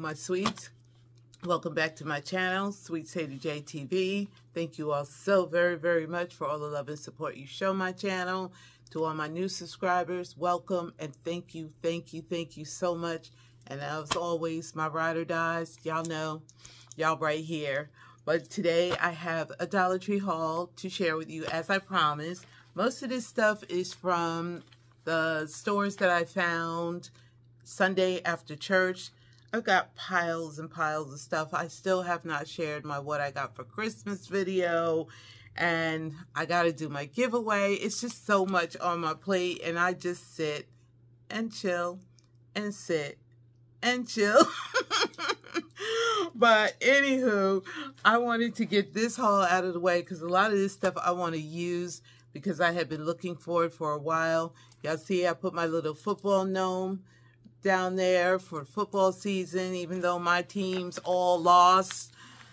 my sweets. Welcome back to my channel, Sweet Sadie J TV. Thank you all so very, very much for all the love and support you show my channel. To all my new subscribers, welcome and thank you, thank you, thank you so much. And as always, my ride or dies, y'all know, y'all right here. But today I have a Dollar Tree haul to share with you as I promised. Most of this stuff is from the stores that I found Sunday after church. I've got piles and piles of stuff. I still have not shared my what I got for Christmas video. And I got to do my giveaway. It's just so much on my plate. And I just sit and chill and sit and chill. but anywho, I wanted to get this haul out of the way because a lot of this stuff I want to use because I have been looking for it for a while. Y'all see I put my little football gnome down there for football season, even though my teams all lost.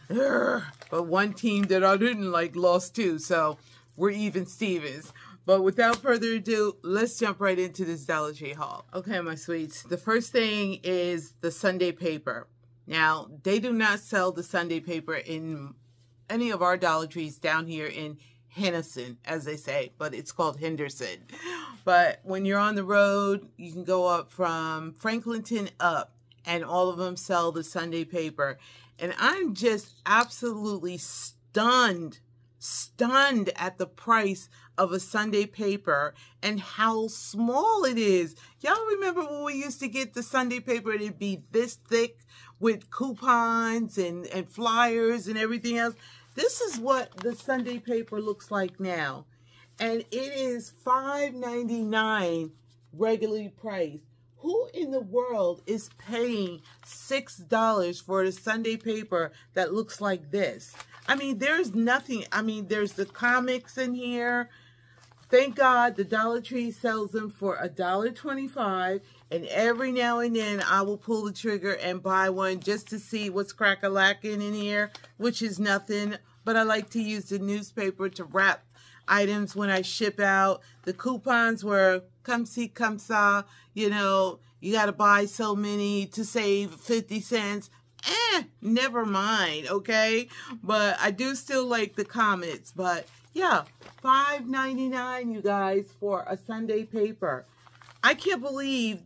But one team that I didn't like lost too, so we're even Stevens. But without further ado, let's jump right into this Dollar Tree haul. Okay, my sweets. The first thing is the Sunday paper. Now, they do not sell the Sunday paper in any of our Dollar Trees down here in Henderson, as they say, but it's called Henderson. But when you're on the road, you can go up from Franklinton up, and all of them sell the Sunday paper. And I'm just absolutely stunned, stunned at the price of a Sunday paper and how small it is. Y'all remember when we used to get the Sunday paper and it'd be this thick with coupons and, and flyers and everything else? This is what the Sunday paper looks like now. And it is $5.99 regularly priced. Who in the world is paying $6 for a Sunday paper that looks like this? I mean, there's nothing. I mean, there's the comics in here. Thank God the Dollar Tree sells them for a dollar twenty-five, and every now and then I will pull the trigger and buy one just to see what's crack-a-lacking in here, which is nothing. But I like to use the newspaper to wrap items when I ship out. The coupons were come see, come saw, you know, you got to buy so many to save 50 cents. Eh, never mind, okay? But I do still like the comments, but yeah, $5.99, you guys, for a Sunday paper. I can't believe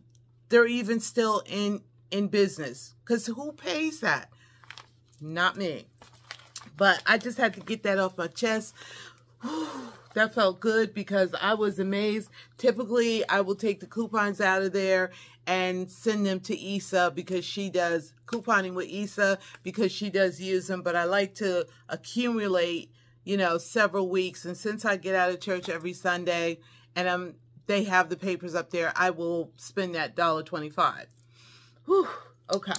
they're even still in, in business. Because who pays that? Not me. But I just had to get that off my chest. that felt good because I was amazed. Typically, I will take the coupons out of there and send them to Isa because she does couponing with Isa because she does use them. But I like to accumulate you know, several weeks. And since I get out of church every Sunday and I'm, they have the papers up there, I will spend that dollar twenty-five. Whew, okay.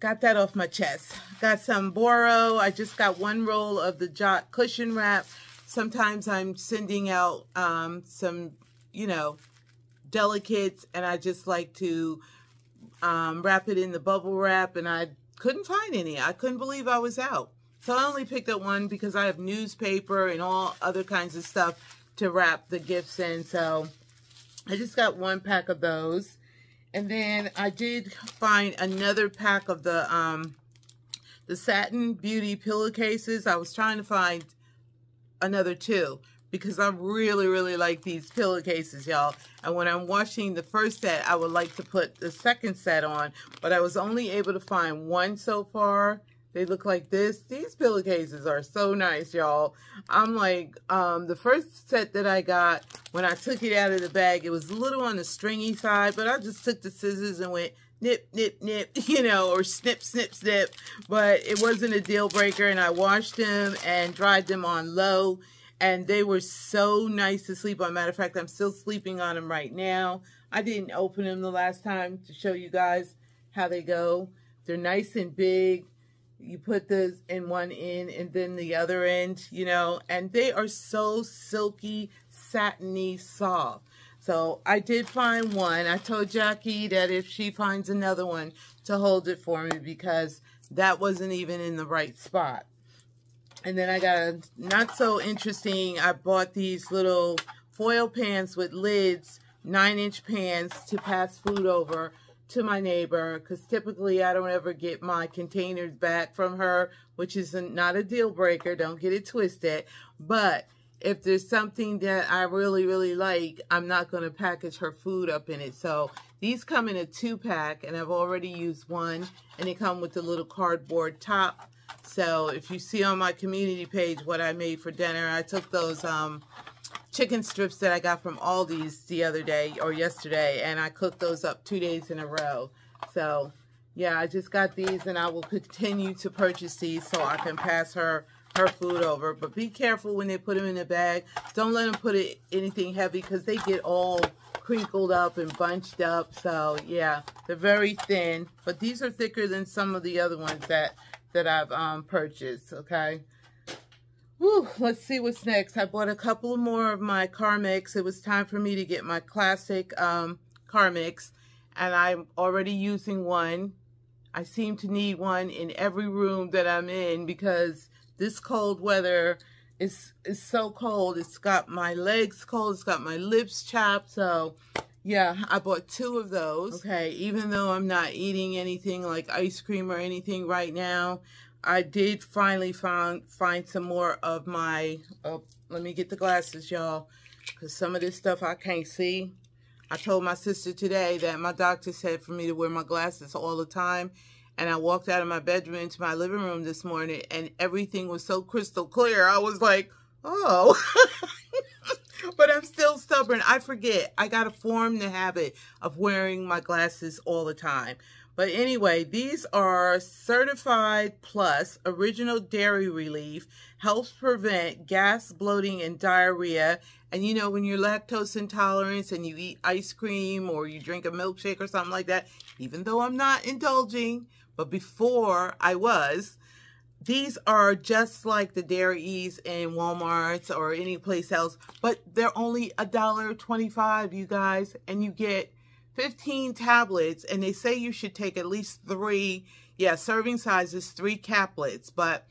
Got that off my chest. Got some Boro. I just got one roll of the Jot cushion wrap. Sometimes I'm sending out um, some, you know, delicates and I just like to um, wrap it in the bubble wrap and I couldn't find any. I couldn't believe I was out. So I only picked up one because I have newspaper and all other kinds of stuff to wrap the gifts in. So I just got one pack of those. And then I did find another pack of the um, the Satin Beauty pillowcases. I was trying to find another two because I really, really like these pillowcases, y'all. And when I'm washing the first set, I would like to put the second set on, but I was only able to find one so far. They look like this. These pillowcases are so nice, y'all. I'm like, um, the first set that I got, when I took it out of the bag, it was a little on the stringy side, but I just took the scissors and went nip, nip, nip, you know, or snip, snip, snip. But it wasn't a deal breaker, and I washed them and dried them on low, and they were so nice to sleep on. Matter of fact, I'm still sleeping on them right now. I didn't open them the last time to show you guys how they go. They're nice and big you put this in one end and then the other end, you know, and they are so silky, satiny, soft. So I did find one. I told Jackie that if she finds another one to hold it for me because that wasn't even in the right spot. And then I got a not so interesting, I bought these little foil pans with lids, nine inch pans to pass food over to my neighbor because typically I don't ever get my containers back from her, which is not a deal breaker. Don't get it twisted. But if there's something that I really, really like, I'm not going to package her food up in it. So these come in a two pack and I've already used one and they come with a little cardboard top. So if you see on my community page what I made for dinner, I took those um, chicken strips that I got from Aldi's the other day or yesterday and I cooked those up two days in a row. So yeah, I just got these and I will continue to purchase these so I can pass her her food over. But be careful when they put them in the bag. Don't let them put it anything heavy because they get all crinkled up and bunched up. So yeah, they're very thin. But these are thicker than some of the other ones that, that I've um, purchased, okay? Whew, let's see what's next. I bought a couple more of my Carmex. It was time for me to get my classic um, Carmex. And I'm already using one. I seem to need one in every room that I'm in because this cold weather is is so cold. It's got my legs cold. It's got my lips chapped. So, yeah, I bought two of those. Okay, even though I'm not eating anything like ice cream or anything right now, I did finally find find some more of my. Oh, let me get the glasses, y'all, because some of this stuff I can't see. I told my sister today that my doctor said for me to wear my glasses all the time and I walked out of my bedroom into my living room this morning and everything was so crystal clear. I was like, oh. but I'm still stubborn. I forget. I got to form the habit of wearing my glasses all the time. But anyway, these are certified plus original dairy relief, helps prevent gas, bloating, and diarrhea. And you know, when you're lactose intolerant and you eat ice cream or you drink a milkshake or something like that, even though I'm not indulging, but before I was, these are just like the Dairy Ease in Walmart's or any place else, but they're only a dollar twenty-five, you guys, and you get 15 tablets, and they say you should take at least three, yeah, serving sizes, three caplets, but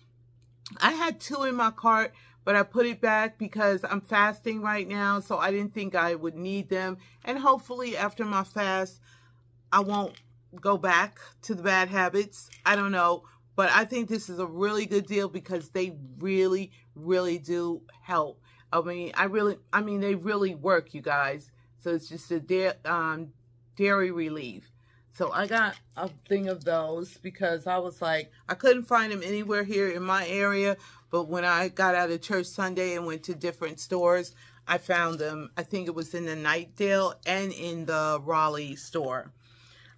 I had two in my cart, but I put it back because I'm fasting right now, so I didn't think I would need them, and hopefully after my fast, I won't go back to the bad habits. I don't know. But I think this is a really good deal because they really, really do help. I mean, I really, I mean, they really work, you guys. So it's just a um, dairy relief. So I got a thing of those because I was like, I couldn't find them anywhere here in my area. But when I got out of church Sunday and went to different stores, I found them. I think it was in the Knightdale and in the Raleigh store.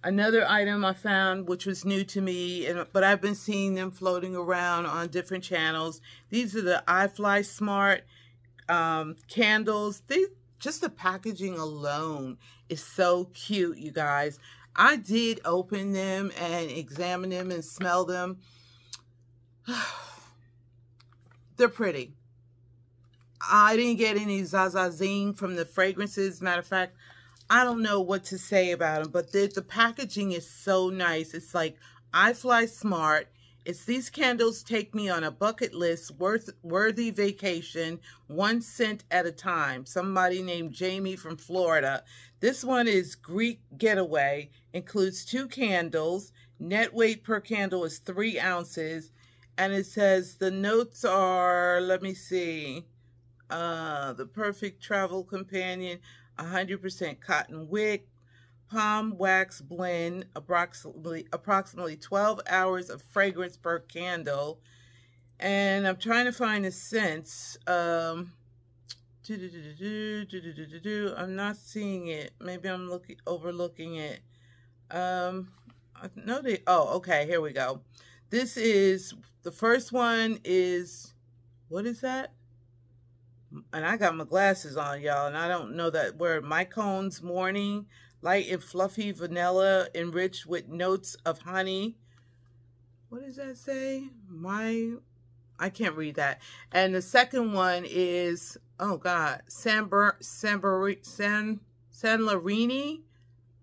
Another item I found, which was new to me, and, but I've been seeing them floating around on different channels. These are the iFly Smart um, candles. They just the packaging alone is so cute, you guys. I did open them and examine them and smell them. They're pretty. I didn't get any zazazing from the fragrances. Matter of fact, I don't know what to say about them, but the, the packaging is so nice. It's like I Fly Smart. It's these candles take me on a bucket list worth worthy vacation, one cent at a time. Somebody named Jamie from Florida. This one is Greek Getaway, includes two candles. Net weight per candle is three ounces. And it says the notes are, let me see, uh, the perfect travel companion, 100% cotton wick, palm wax blend, approximately approximately 12 hours of fragrance per candle. And I'm trying to find the scents. Um, I'm not seeing it. Maybe I'm looking overlooking it. Um, I know they. Oh, okay. Here we go. This is the first one. Is what is that? and I got my glasses on, y'all, and I don't know that word. Mycone's Morning, light and fluffy vanilla, enriched with notes of honey. What does that say? My, I can't read that. And the second one is, oh God, San, Ber, San, Ber, San, San Larini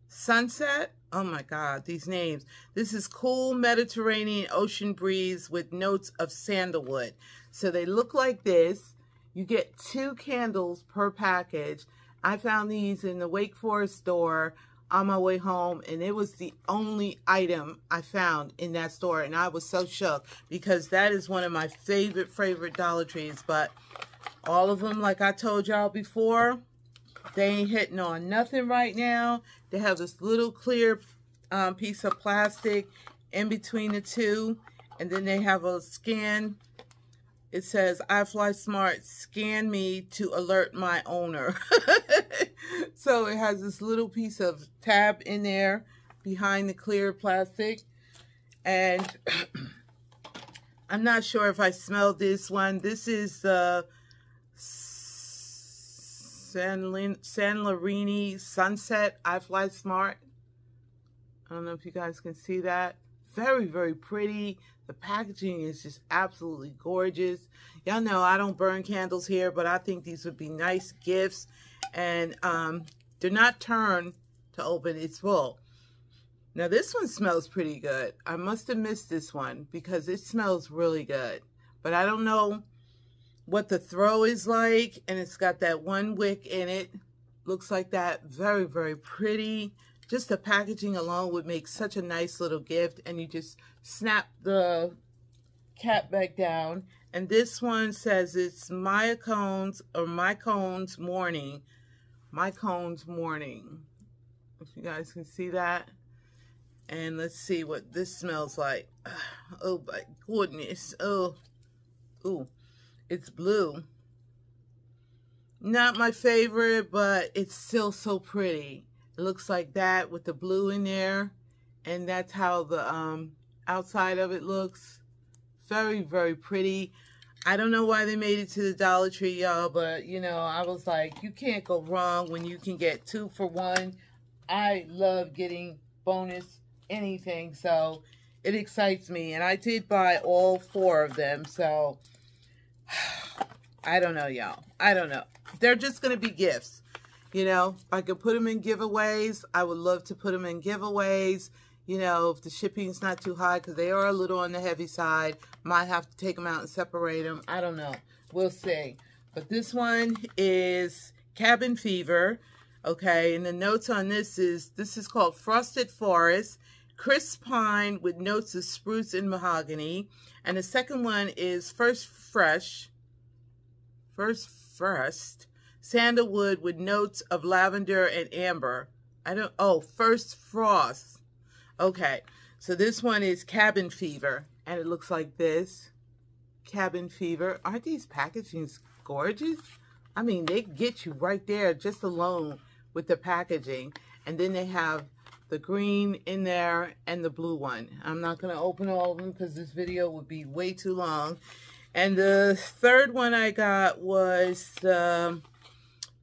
Sunset. Oh my God, these names. This is cool Mediterranean ocean breeze with notes of sandalwood. So they look like this. You get two candles per package. I found these in the Wake Forest store on my way home and it was the only item I found in that store and I was so shook because that is one of my favorite favorite Dollar Trees but all of them like I told y'all before they ain't hitting on nothing right now. They have this little clear um, piece of plastic in between the two and then they have a scan it says I fly Smart scan me to alert my owner. So it has this little piece of tab in there behind the clear plastic. And I'm not sure if I smelled this one. This is the San, San Larini Sunset iFly Smart. I don't know if you guys can see that very very pretty the packaging is just absolutely gorgeous. Y'all know I don't burn candles here, but I think these would be nice gifts. And um, they're not turn to open, it's full. Now this one smells pretty good. I must have missed this one because it smells really good. But I don't know what the throw is like. And it's got that one wick in it. Looks like that. Very, very pretty just the packaging alone would make such a nice little gift and you just snap the cap back down. And this one says it's my cones or my cones morning. My cones morning. If you guys can see that. And let's see what this smells like. Oh my goodness. Oh. Ooh. It's blue. Not my favorite but it's still so pretty it looks like that with the blue in there. And that's how the um, outside of it looks. Very, very pretty. I don't know why they made it to the Dollar Tree, y'all, but, you know, I was like, you can't go wrong when you can get two for one. I love getting bonus anything, so it excites me. And I did buy all four of them, so I don't know, y'all. I don't know. They're just going to be gifts. You know, if I could put them in giveaways, I would love to put them in giveaways. You know, if the shipping's not too high, because they are a little on the heavy side, might have to take them out and separate them. I don't know. We'll see. But this one is Cabin Fever. Okay, and the notes on this is, this is called Frosted Forest, Crisp Pine with notes of spruce and mahogany. And the second one is First Fresh, First First, Sandalwood with notes of lavender and amber. I don't, oh, First Frost. Okay, so this one is Cabin Fever, and it looks like this. Cabin Fever. Aren't these packagings gorgeous? I mean, they get you right there just alone with the packaging. And then they have the green in there and the blue one. I'm not going to open all of them because this video would be way too long. And the third one I got was um,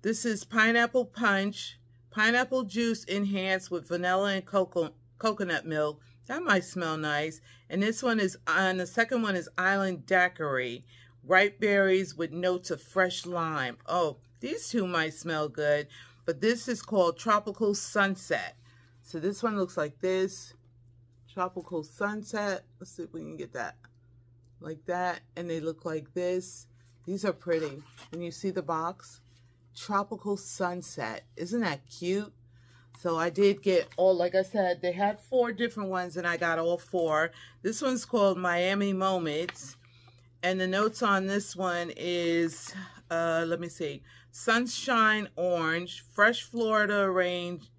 this is pineapple punch, pineapple juice enhanced with vanilla and coco coconut milk. That might smell nice. And this one is, uh, and the second one is Island Daiquiri. Ripe berries with notes of fresh lime. Oh, these two might smell good. But this is called Tropical Sunset. So this one looks like this. Tropical Sunset. Let's see if we can get that. Like that. And they look like this. These are pretty. And you see the box? Tropical sunset. Isn't that cute? So I did get all, like I said, they had four different ones and I got all four. This one's called Miami Moments. And the notes on this one is, uh, let me see, Sunshine Orange, Fresh Florida Arrange,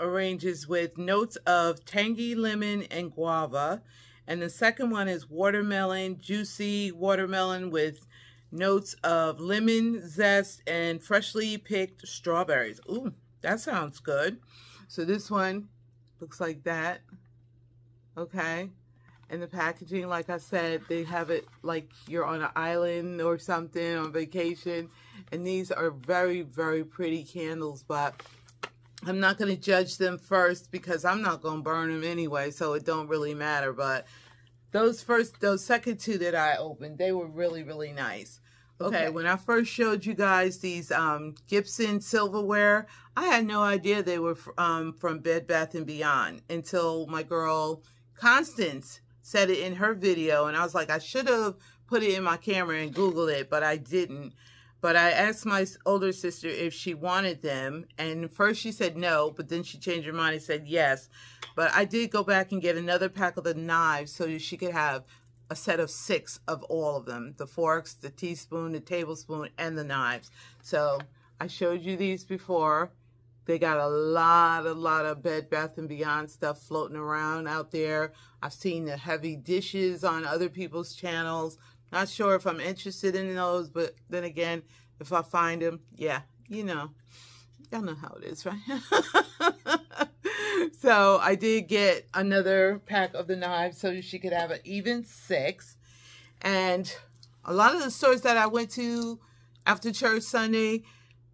arranges with notes of tangy lemon and guava. And the second one is watermelon, juicy watermelon with notes of lemon zest and freshly picked strawberries. Ooh, that sounds good. So this one looks like that. Okay. And the packaging, like I said, they have it like you're on an island or something on vacation. And these are very, very pretty candles, but I'm not going to judge them first because I'm not going to burn them anyway, so it don't really matter. But those first, those second two that I opened, they were really, really nice. Okay, okay, when I first showed you guys these um, Gibson silverware, I had no idea they were um, from Bed Bath & Beyond until my girl Constance said it in her video. And I was like, I should have put it in my camera and Googled it, but I didn't. But I asked my older sister if she wanted them, and first she said no, but then she changed her mind and said yes. But I did go back and get another pack of the knives so she could have a set of six of all of them the forks, the teaspoon, the tablespoon, and the knives. So I showed you these before. They got a lot, a lot of Bed Bath & Beyond stuff floating around out there. I've seen the heavy dishes on other people's channels. Not sure if I'm interested in those, but then again, if I find them, yeah, you know, y'all know how it is, right? so I did get another pack of the knives so she could have an even six. And a lot of the stores that I went to after church Sunday,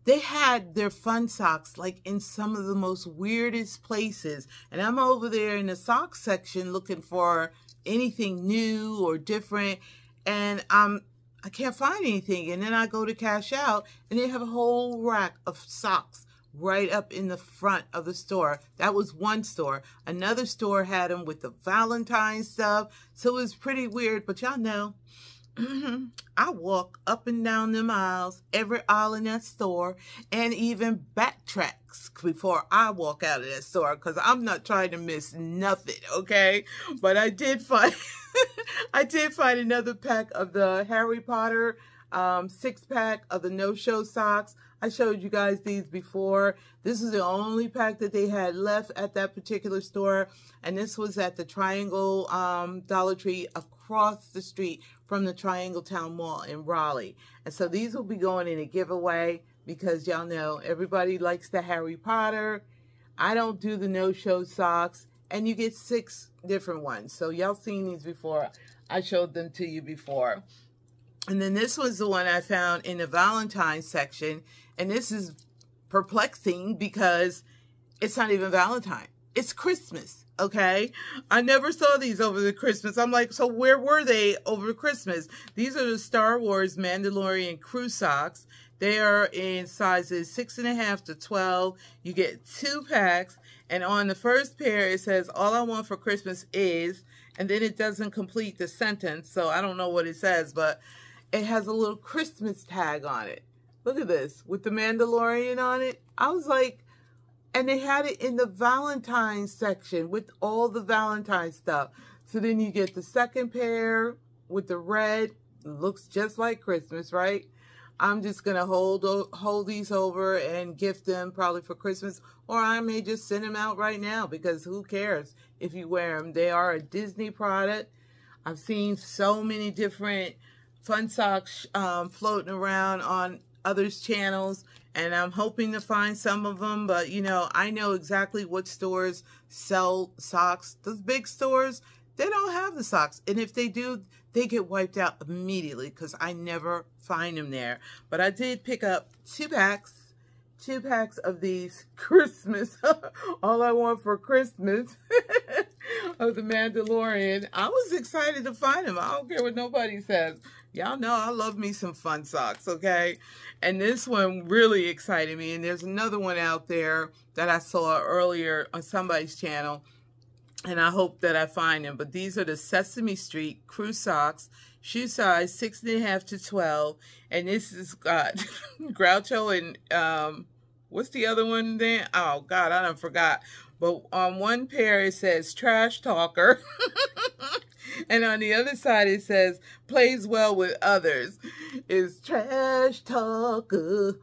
they had their fun socks like in some of the most weirdest places. And I'm over there in the sock section looking for anything new or different and um I can't find anything. And then I go to cash out and they have a whole rack of socks right up in the front of the store. That was one store. Another store had them with the Valentine stuff. So it was pretty weird, but y'all know Mm-hmm. I walk up and down them aisles, every aisle in that store, and even backtracks before I walk out of that store because I'm not trying to miss nothing, okay? But I did find, I did find another pack of the Harry Potter um, six pack of the no-show socks. I showed you guys these before. This is the only pack that they had left at that particular store. And this was at the Triangle um, Dollar Tree across the street from the Triangle Town Mall in Raleigh. And so these will be going in a giveaway because y'all know everybody likes the Harry Potter. I don't do the no-show socks. And you get six different ones. So y'all seen these before. I showed them to you before. And then this was the one I found in the Valentine's section. And this is perplexing because it's not even Valentine. It's Christmas, okay? I never saw these over the Christmas. I'm like, so where were they over Christmas? These are the Star Wars Mandalorian crew socks. They are in sizes six and a half to 12. You get two packs. And on the first pair, it says, all I want for Christmas is, and then it doesn't complete the sentence. So I don't know what it says, but it has a little Christmas tag on it. Look at this with the Mandalorian on it. I was like, and they had it in the Valentine's section with all the Valentine stuff. So then you get the second pair with the red. looks just like Christmas, right? I'm just going to hold hold these over and gift them probably for Christmas. Or I may just send them out right now because who cares if you wear them. They are a Disney product. I've seen so many different fun socks um, floating around on others' channels, and I'm hoping to find some of them. But, you know, I know exactly what stores sell socks. Those big stores, they don't have the socks. And if they do, they get wiped out immediately because I never find them there. But I did pick up two packs two packs of these Christmas, all I want for Christmas of the Mandalorian. I was excited to find them. I don't care what nobody says. Y'all know I love me some fun socks, okay? And this one really excited me. And there's another one out there that I saw earlier on somebody's channel. And I hope that I find them. But these are the Sesame Street crew socks. Shoe size six and a half to 12. And this is got Groucho and um, what's the other one then? Oh, God, I don't forgot. But on one pair it says trash talker. and on the other side it says plays well with others. Is trash talker.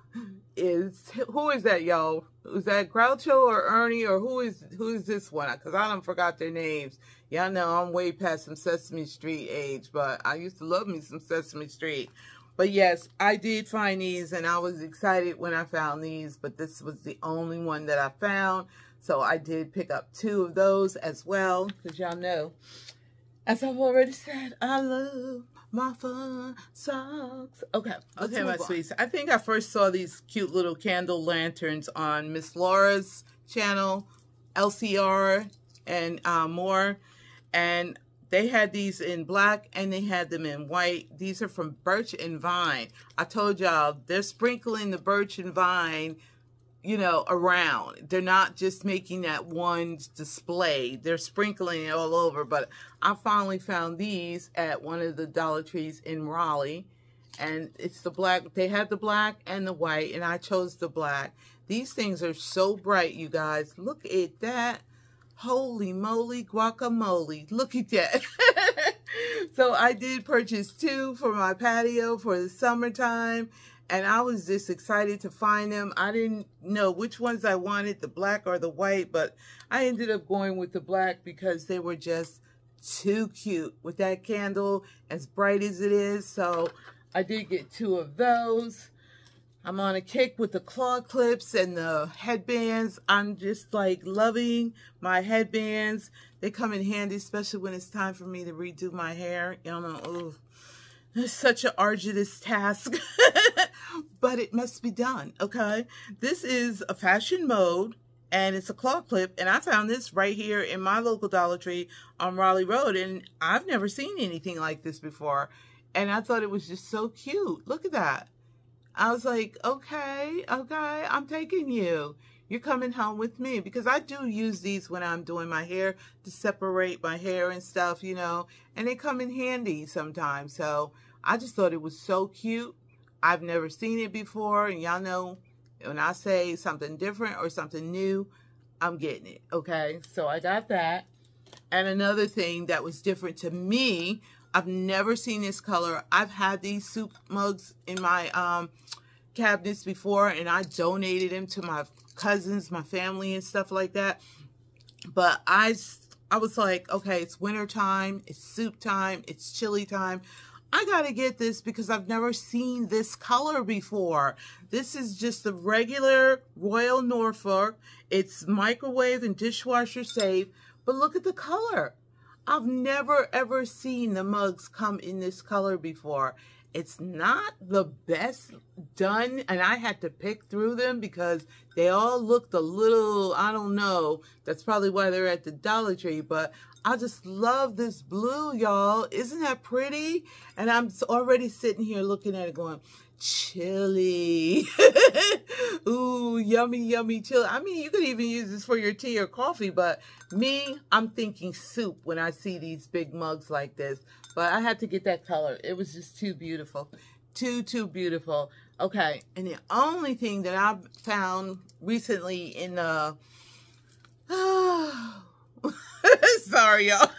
Is who is that, y'all? Is that Groucho or Ernie or who is who is this one? Because I don't forgot their names. Y'all know I'm way past some Sesame Street age, but I used to love me some Sesame Street. But yes, I did find these and I was excited when I found these, but this was the only one that I found. So I did pick up two of those as well, because y'all know, as I've already said, I love my fun socks. Okay, okay, my sweets. I think I first saw these cute little candle lanterns on Miss Laura's channel, LCR, and uh, more. And they had these in black and they had them in white. These are from Birch and Vine. I told y'all, they're sprinkling the Birch and Vine you know, around. They're not just making that one display. They're sprinkling it all over. But I finally found these at one of the Dollar Trees in Raleigh. And it's the black. They had the black and the white, and I chose the black. These things are so bright, you guys. Look at that. Holy moly guacamole. Look at that. so I did purchase two for my patio for the summertime. And I was just excited to find them. I didn't know which ones I wanted, the black or the white, but I ended up going with the black because they were just too cute with that candle as bright as it is. So I did get two of those. I'm on a kick with the claw clips and the headbands. I'm just like loving my headbands. They come in handy, especially when it's time for me to redo my hair. You know, oh, it's such an arduous task, but it must be done, okay? This is a fashion mode and it's a claw clip and I found this right here in my local Dollar Tree on Raleigh Road and I've never seen anything like this before and I thought it was just so cute. Look at that. I was like, okay, okay, I'm taking you. You're coming home with me because I do use these when I'm doing my hair to separate my hair and stuff, you know, and they come in handy sometimes. So I just thought it was so cute. I've never seen it before. And y'all know when I say something different or something new, I'm getting it. Okay. So I got that. And another thing that was different to me I've never seen this color. I've had these soup mugs in my um, cabinets before, and I donated them to my cousins, my family, and stuff like that. But I, I was like, okay, it's winter time, it's soup time, it's chili time. I got to get this because I've never seen this color before. This is just the regular Royal Norfolk. It's microwave and dishwasher safe, but look at the color. I've never ever seen the mugs come in this color before. It's not the best done, and I had to pick through them because they all looked a little, I don't know, that's probably why they're at the Dollar Tree, but I just love this blue, y'all. Isn't that pretty? And I'm already sitting here looking at it going, chili. Ooh, yummy, yummy chili. I mean, you could even use this for your tea or coffee, but me, I'm thinking soup when I see these big mugs like this. But I had to get that color. It was just too beautiful. Too, too beautiful. Okay, and the only thing that I've found recently in the... Oh, sorry, y'all.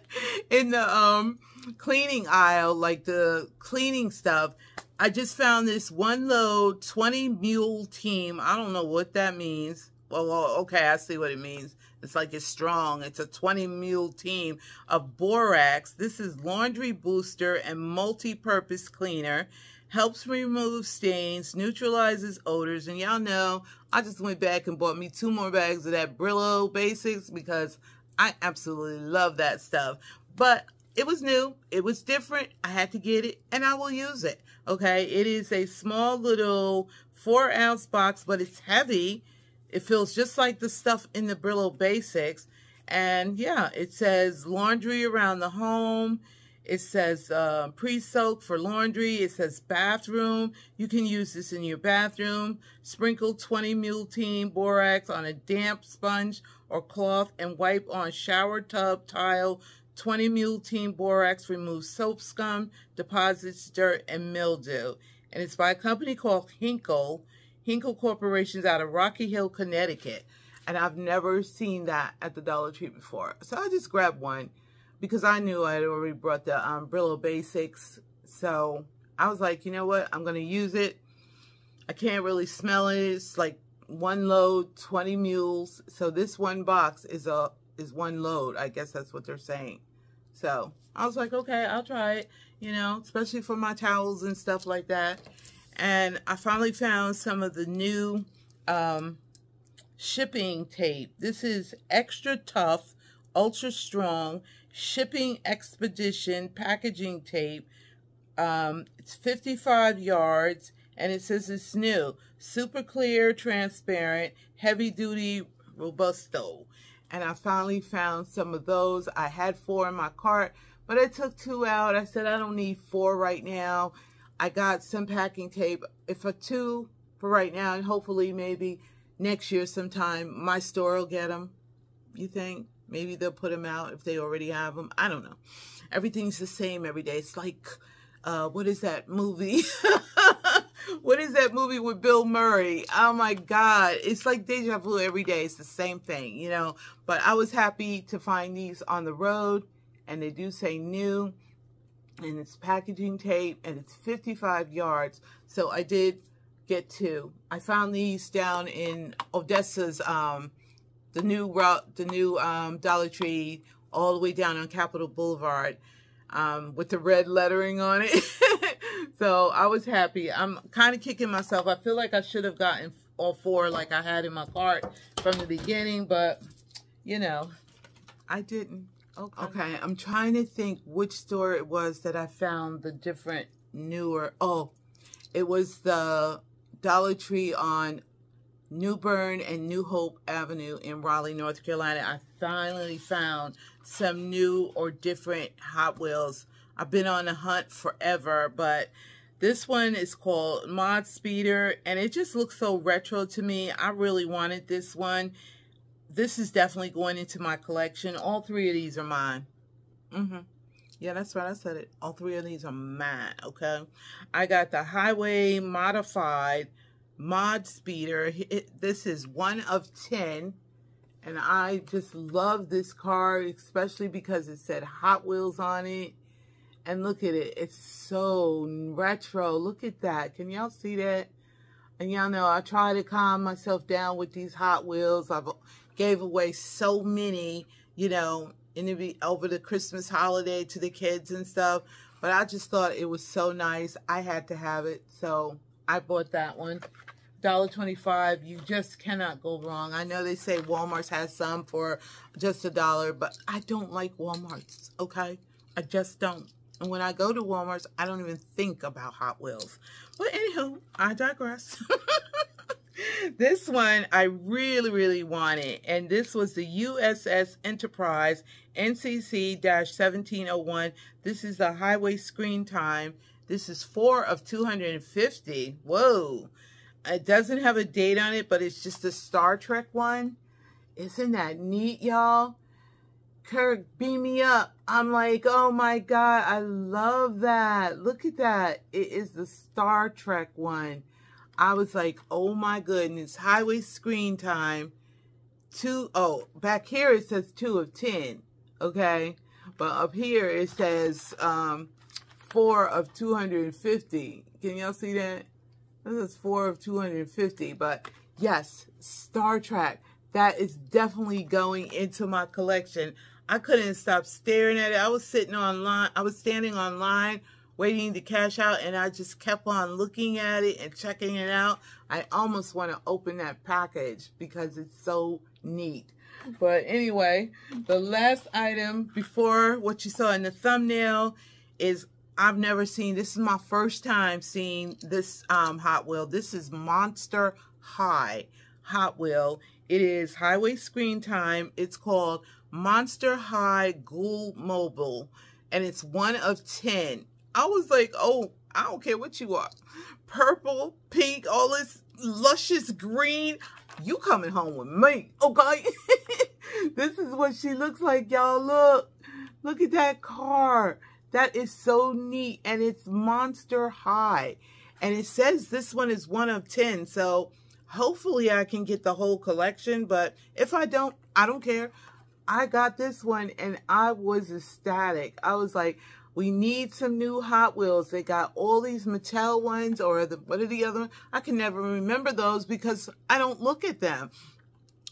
in the um cleaning aisle, like the cleaning stuff, I just found this one load 20 mule team. I don't know what that means. Well, okay, I see what it means. It's like it's strong. It's a 20 mule team of borax. This is laundry booster and multi-purpose cleaner. Helps remove stains, neutralizes odors. And y'all know, I just went back and bought me two more bags of that Brillo Basics because I absolutely love that stuff. But it was new. It was different. I had to get it and I will use it. Okay. It is a small little four ounce box, but it's heavy. It feels just like the stuff in the Brillo Basics. And yeah, it says laundry around the home. It says uh, pre-soak for laundry. It says bathroom. You can use this in your bathroom. Sprinkle 20 mule team borax on a damp sponge or cloth and wipe on shower tub, tile, 20 mule team borax removes soap scum, deposits dirt, and mildew. And it's by a company called Henkel. Henkel Corporation's out of Rocky Hill, Connecticut. And I've never seen that at the Dollar Tree before. So I just grabbed one because I knew I had already brought the um, Brillo Basics. So I was like, you know what? I'm going to use it. I can't really smell it. It's like one load, 20 mules. So this one box is a is one load. I guess that's what they're saying. So I was like, okay, I'll try it, you know, especially for my towels and stuff like that. And I finally found some of the new um, shipping tape. This is extra tough, ultra strong shipping expedition packaging tape. Um, it's 55 yards and it says it's new. Super clear, transparent, heavy duty, robusto and I finally found some of those. I had four in my cart, but I took two out. I said I don't need four right now. I got some packing tape for two for right now, and hopefully maybe next year sometime my store will get them. You think? Maybe they'll put them out if they already have them. I don't know. Everything's the same every day. It's like uh, what is that movie? what is that movie with Bill Murray? Oh my God. It's like deja vu every day. It's the same thing, you know. But I was happy to find these on the road and they do say new and it's packaging tape and it's 55 yards. So I did get two. I found these down in Odessa's, um, the new route, the new um, Dollar Tree all the way down on Capitol Boulevard um, with the red lettering on it. so I was happy. I'm kind of kicking myself. I feel like I should have gotten all four like I had in my cart from the beginning, but you know, I didn't. Okay. okay, I'm trying to think which store it was that I found the different newer. Oh, it was the Dollar Tree on New Bern and New Hope Avenue in Raleigh, North Carolina. I finally found some new or different Hot Wheels. I've been on a hunt forever, but this one is called Mod Speeder, and it just looks so retro to me. I really wanted this one. This is definitely going into my collection. All three of these are mine. Mm-hmm. Yeah, that's right. I said it. All three of these are mine, okay? I got the Highway Modified Mod Speeder. It, this is one of 10. And I just love this car, especially because it said Hot Wheels on it. And look at it. It's so retro. Look at that. Can y'all see that? And y'all know I try to calm myself down with these Hot Wheels. I've gave away so many, you know, the, over the Christmas holiday to the kids and stuff. But I just thought it was so nice. I had to have it. So I bought that one. $1.25. You just cannot go wrong. I know they say Walmart's has some for just a dollar, but I don't like Walmart's, okay? I just don't. And when I go to Walmart's, I don't even think about Hot Wheels. But anywho, I digress. this one I really, really wanted. And this was the USS Enterprise NCC-1701. This is the highway screen time. This is four of 250. Whoa. It doesn't have a date on it, but it's just a Star Trek one. Isn't that neat, y'all? Kirk, beam me up. I'm like, oh my God, I love that. Look at that. It is the Star Trek one. I was like, oh my goodness, highway screen time. Two, oh, back here it says two of 10, okay? But up here it says um, four of 250. Can y'all see that? This is four of 250, but yes, Star Trek. That is definitely going into my collection. I couldn't stop staring at it. I was sitting online. I was standing online waiting to cash out and I just kept on looking at it and checking it out. I almost want to open that package because it's so neat. But anyway, the last item before what you saw in the thumbnail is I've never seen, this is my first time seeing this um, Hot Wheel. This is Monster High Hot Wheel. It is highway screen time. It's called Monster High Ghoul Mobile. And it's one of 10. I was like, oh, I don't care what you are. Purple, pink, all this luscious green. You coming home with me, okay? this is what she looks like, y'all. Look. Look at that car. That is so neat. And it's monster high. And it says this one is one of 10. So hopefully I can get the whole collection. But if I don't, I don't care. I got this one and I was ecstatic. I was like, we need some new Hot Wheels. They got all these Mattel ones or the what are the other ones? I can never remember those because I don't look at them.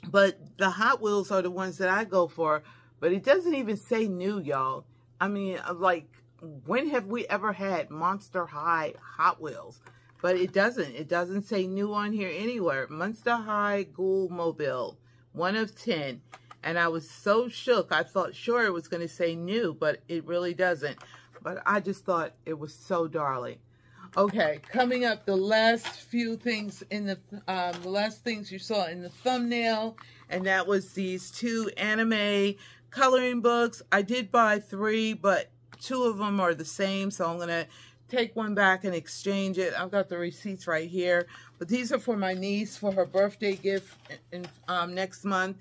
But the Hot Wheels are the ones that I go for. But it doesn't even say new, y'all. I mean, uh, like, when have we ever had Monster High Hot Wheels? But it doesn't. It doesn't say new on here anywhere. Monster High Ghoul Mobile, one of 10. And I was so shook. I thought sure it was going to say new, but it really doesn't. But I just thought it was so darling. Okay, coming up, the last few things in the, um, the last things you saw in the thumbnail, and that was these two anime coloring books. I did buy three, but two of them are the same, so I'm going to take one back and exchange it. I've got the receipts right here. But these are for my niece for her birthday gift in, um, next month.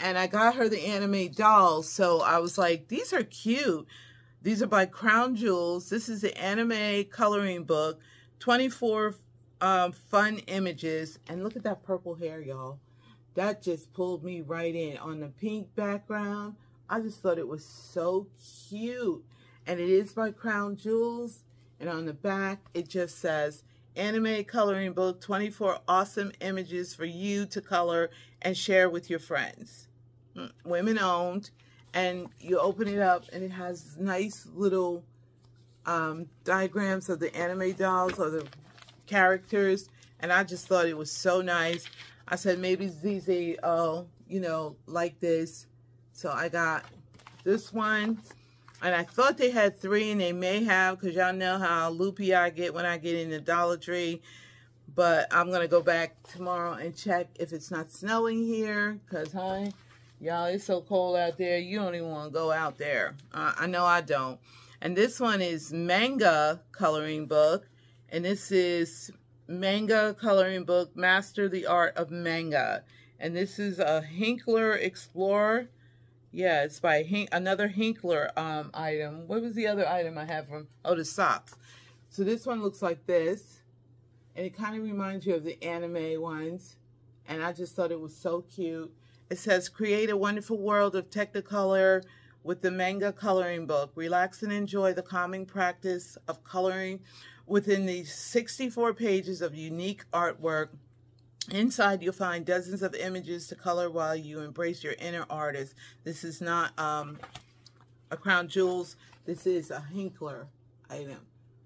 And I got her the anime dolls, so I was like, these are cute. These are by Crown Jewels. This is the anime coloring book. 24 um, fun images. And look at that purple hair, y'all. That just pulled me right in. On the pink background, I just thought it was so cute. And it is by Crown Jewels. And on the back, it just says, Anime Coloring Book, 24 awesome images for you to color and share with your friends. Women owned. And you open it up and it has nice little um, diagrams of the anime dolls or the characters. And I just thought it was so nice. I said, maybe Zizi, oh, you know, like this. So I got this one. And I thought they had three, and they may have, because y'all know how loopy I get when I get in the Dollar Tree. But I'm going to go back tomorrow and check if it's not snowing here, because, honey, y'all, it's so cold out there, you don't even want to go out there. Uh, I know I don't. And this one is manga coloring book. And this is manga coloring book, Master the Art of Manga. And this is a Hinkler Explorer. Yeah, it's by Hink, another Hinkler um, item. What was the other item I have from? Oh, the socks. So this one looks like this. And it kind of reminds you of the anime ones. And I just thought it was so cute. It says, create a wonderful world of Technicolor with the manga coloring book. Relax and enjoy the calming practice of coloring within these 64 pages of unique artwork. Inside, you'll find dozens of images to color while you embrace your inner artist. This is not um, a Crown Jewels. This is a Hinkler item.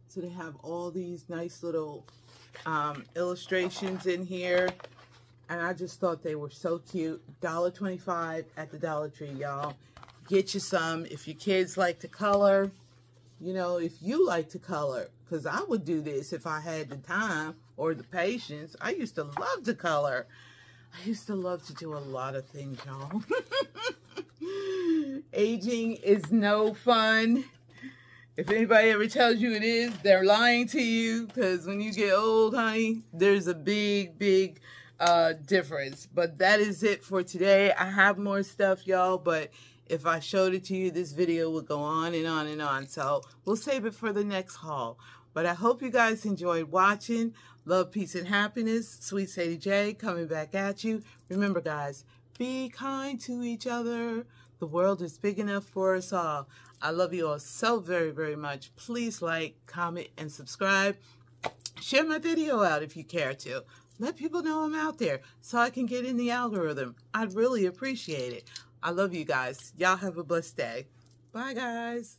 So they have all these nice little um, illustrations in here. And I just thought they were so cute. $1.25 at the Dollar Tree, y'all. Get you some. If your kids like to color, you know, if you like to color, because I would do this if I had the time or the patience. I used to love to color. I used to love to do a lot of things, y'all. Aging is no fun. If anybody ever tells you it is, they're lying to you because when you get old, honey, there's a big, big uh, difference. But that is it for today. I have more stuff, y'all, but if I showed it to you, this video would go on and on and on. So we'll save it for the next haul. But I hope you guys enjoyed watching. Love, peace, and happiness. Sweet Sadie J coming back at you. Remember, guys, be kind to each other. The world is big enough for us all. I love you all so very, very much. Please like, comment, and subscribe. Share my video out if you care to. Let people know I'm out there so I can get in the algorithm. I'd really appreciate it. I love you guys. Y'all have a blessed day. Bye, guys.